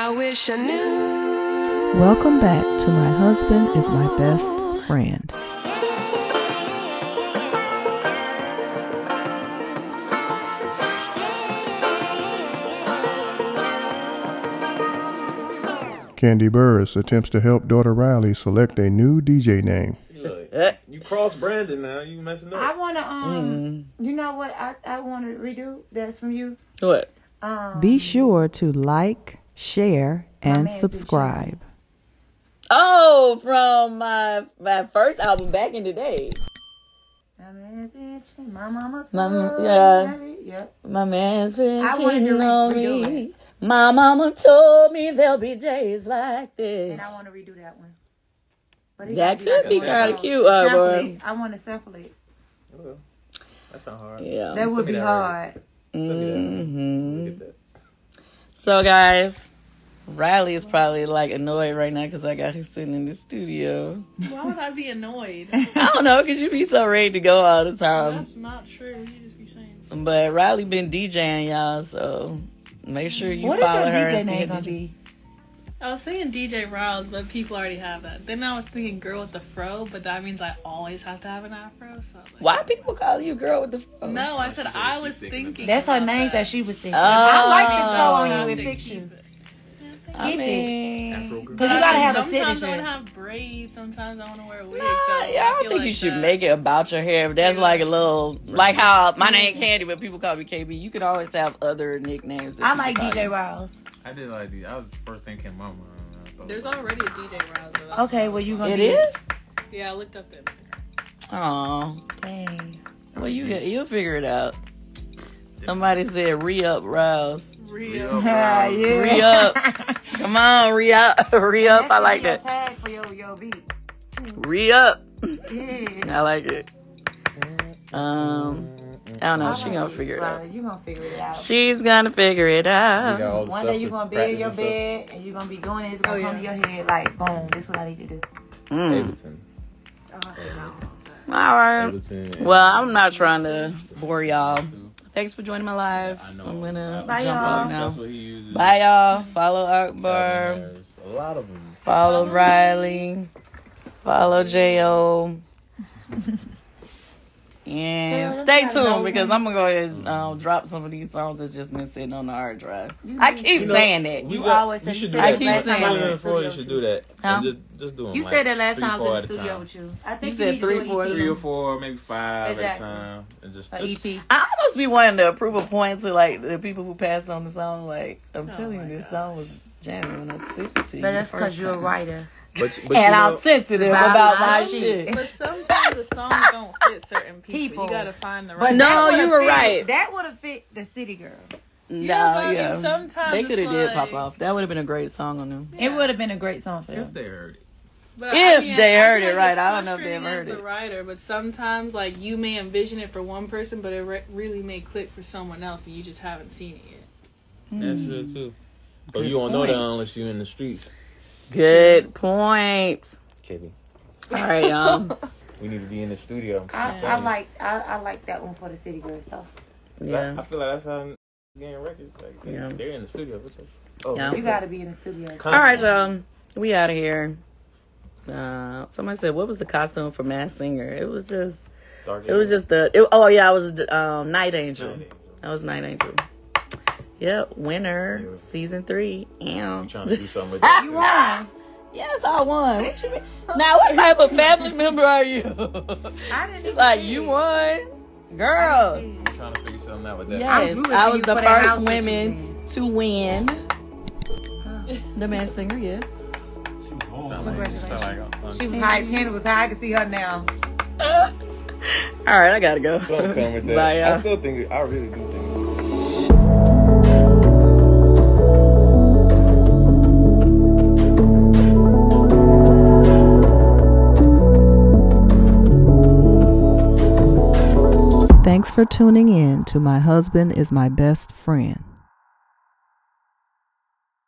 I wish I knew. Welcome back to My Husband is My Best Friend. Kandi Burruss attempts to help daughter Riley select a new DJ name. Look, Eh. you cross branded now. You messing up. I wanna um Mm-hmm. you know what I, I wanna redo that's from you. What? Um Be sure to like, share, and subscribe. Oh, from my my first album back in the day. my man's mama told Mama- yeah. me. Yep. My man's been I wanted to cheating re- on redo me. My mama told me there'll be days like this. And I wanna redo that one. But That could be kinda cute, uh, Sample boy. it. I wanna sample it. That sound hard. Yeah. That would be that hard. hmm Look at that. So, guys, Riley is probably like annoyed right now because I got her sitting in the studio. Why would I be annoyed? I don't know because you be so ready to go all the time. That's not true. You just be saying. stuff. But Riley been DJing y'all, so make sure you What is follow your her. DJ and see name her gonna be? I was thinking DJ Riles, but people already have that. Then I was thinking girl with the fro, but that means I always have to have an afro. So like, Why people call you girl with the phone? No, I said I was thinking. That's her name that she was thinking. Oh. I like the oh. throw I on you. It to fix keep you. it. I Keep it. mean, Because you gotta have a sometimes I want to have braids. Sometimes I want to wear a wig. Nah, so yeah, I don't feel think like you should that- make it about your hair. But that's like a little, like how my name mm-hmm. Kandi, but people call me KB. You could always have other nicknames. I like DJ you. Riles. I did like the. I was the first thing came to my mind. There's about already a DJ Riles. though, that's Okay, well you gonna It be is. Yeah, I looked up the Instagram. Oh, Dang. well, you get- you'll figure it out. Somebody said re up Rouse. Real. Yeah, yeah. Re up. Come on, re up, re up. I like Your it. Tag for your your beat. Re up. Yeah. I like it. Um, I don't know. She gonna figure it out. Right, You gonna figure it out. She's gonna figure it out. One day you're gonna be in your and stuff. bed and you're gonna be doing it. It's gonna Oh, come to your head like, boom, this is what I need to do. Mm. Ableton. All right. Ableton Well, I'm not trying to bore y'all. Thanks for joining my live. I know. I'm gonna Bye, jump y'all. now. what he uses. Bye, y'all. Follow Akbar. A lot of them. Follow Riley. Follow Jo. And stay tuned because I'm gonna go ahead and um, drop some of these songs that's just been sitting on the hard drive. I keep You know, saying that. we You got- always you say should do said I keep saying time I it. was in Three the and four, you should do that. Huh? Just, just do them. You like, said that last three, time I was in the studio time. with you. I think said you need three, to do four, an Three EP. or four, maybe five Exactly. at a time, and just, A just EP. I almost be wanting to prove a point to like the people who passed on the song. Like I'm telling you, this song was jamming when I sent it to you. But that's because you're a writer. But, but And you I'm know, sensitive About about my my shit. shit. But sometimes the songs don't fit certain people. People. You gotta find the right. But right. No, you were fit- right. That would have fit the City Girl. No, but yeah. sometimes they could have it's did like- pop off. That would have been a great song on them. It would have been a great song for them if they heard it. But, If they I heard it right, I don't know if they frustrating ever as heard the it. writer, but sometimes like you may envision it for one person, but it re- really may click for someone else, and you just haven't seen it yet. Hmm. That's true too. But Good you don't know that unless you're in the streets. Good point. Kidding. All right, y'all. We need to be in the studio. I, I like I, I like that one for the City Girl stuff. yeah. I, I feel like that's how getting records. Like they- Yeah. they're in the studio. What's up? Oh, Yeah. You got to be in the studio. All right, y'all. We out of here. Uh, somebody said, "What was the costume for Masked Singer?" It was just, it was just the. It, oh yeah, I was um, Night Angel. That was Night Angel. Yep, winner season three. Ew. You trying to do something with that? You too. won. Yes, I won. What you mean? Now, what type of family member are you? I didn't She's like, see you won, girl. You trying to figure something out with that? Yes, rooting I was the first house that you women to win. The Masked Singer, yes. Sound like, sound like, uh, She was high. Kandi was high. I can see her now. All right, I gotta go. something come with that. Bye, I y'all. still think. I really do Thanks for tuning in to My Husband is My Best Friend.